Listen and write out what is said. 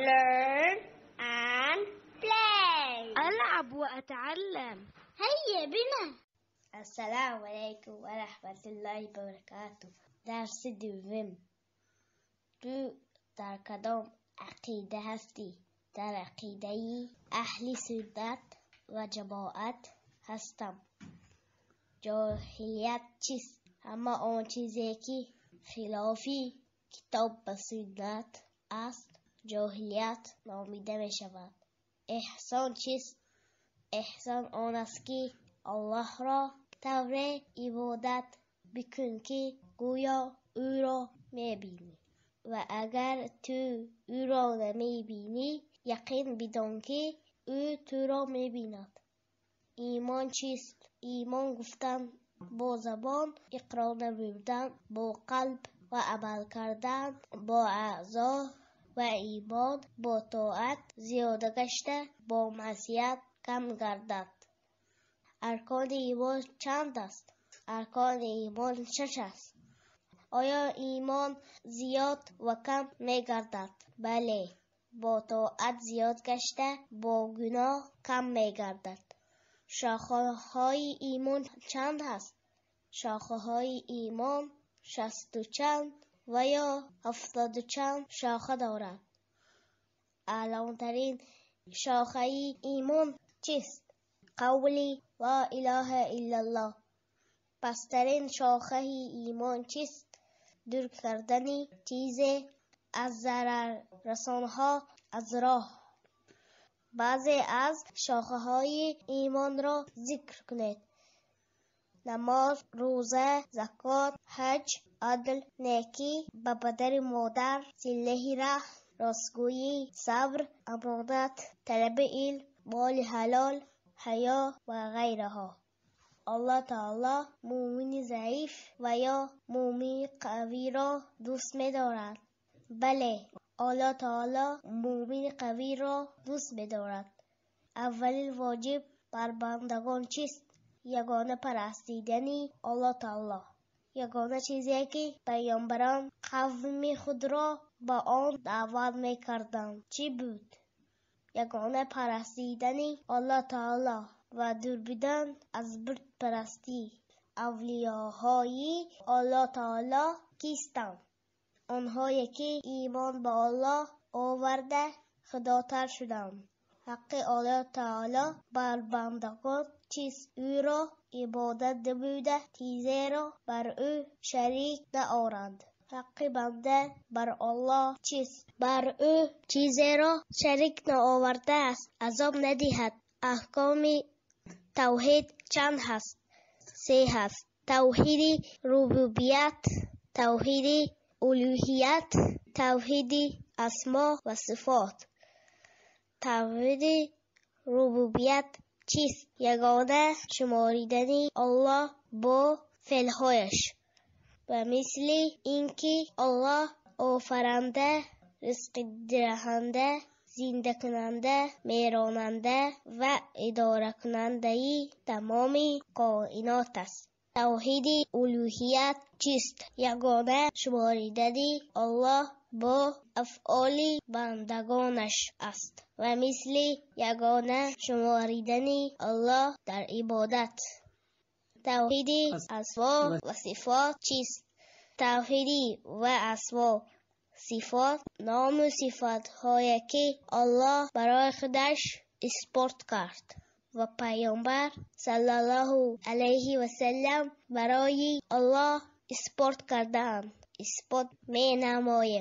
learn and play. ألعب وأتعلم. هيا بنا. السلام عليكم ورحمة الله وبركاته. درس دوم تو در کدام عقیده هستی در عقیده أهل سنت و جماعت هستم. جاهلیت چیست؟ اما آن چیزی که خلافی کتاب و سنت است. جاهلیت نامیده می شود احسان چیست؟ احسان آن است که الله را طور عبادت بکن که گویا او را می‌بینی. و اگر تو او را نمی‌بینی یقین بدان که او تو را می‌بیند. ایمان چیست؟ ایمان گفتن با زبان اقرار نمودن با قلب و عمل کردن با اعضا و ایمان با طاعت زیاده گشته با معصیت کم گردد. ارکان ایمان چند است؟ ارکان ایمان شش است. آیا ایمان زیاد و کم می گردد بله با طاعت زیاد گشته با گناه کم می گردد شاخه های ایمان چند هست شاخه های ایمان شست و چند و یا هفتاد و چند شاخه دارد اعلامترین شاخه ایمان چیست؟ قولی لا اله الا الله. پسترین شاخه ایمان چیست؟ دور کردن چیز از ضرر رسانها از راه. بعضی از شاخه های ایمان را ذکر کنید. نماز روزه زکات حج عدل نیکی به پدر مادر سله ره راستگویی صبر امانت طلب علم مال حلال حیا و غیرها. الله تعالی مومن ضعیف و یا مومن قوی را دوست می دارد بله الله تعالی مومن قوی را دوست می دارد اولین واجب بر بندگان چیست؟ یگانه پرستیدنی الله. تعالی یگانه چیزی که پیامبران قوم خود را با آن دعوت می کردند چی بود؟ یگانه پرستیدنی الله تعالی و دور بودن از برد پرستی. اولیاهای الله تعالی کیستند؟ آنهایی که ایمان به الله آورده خداتر شدند. حق الله تعالی بر بندگان چیست او را عبادت نموده چیزی را بر او شریک نآورند حق بنده بر الله چیست بر او چیزی را شریک نآورده است عذاب ندهد احکام توحید چند هست سه هست توحید ربوبیت توحید الوهیت توحید اسما و صفات توحید ربوبیت چیست؟ یگانه شماریدنی الله با فعلهایش. و مثل اینکه الله آفرنده رزق دهنده زنده کننده میراننده و اداره کننده تمام کائنات است. توحید الوهیت چیست؟ یگانه شماریدنی الله бо афъоли бандагонаш аст ва мисли ягона шуморидани аллоҳ дар ибодат. Тавҳиди асмо ва сифот чист? Тавҳиди ва асмо сифот ному сифатҳое ки аллоҳ барои худаш исбот кард ва паёмбар саллаллоҳу алайҳи васаллам барои аллоҳ исбот кардаанд. ispod mena moje.